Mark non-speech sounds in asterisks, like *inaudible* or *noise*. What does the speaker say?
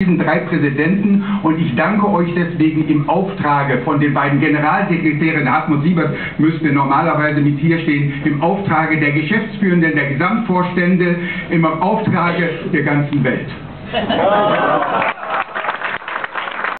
diesen drei Präsidenten. Und ich danke euch deswegen im Auftrage von den beiden Generalsekretären, Hartmut Siebert müsste normalerweise mit hier stehen, im Auftrage der Geschäftsführenden, der Gesamtvorstände, im Auftrage der ganzen Welt. *laughs*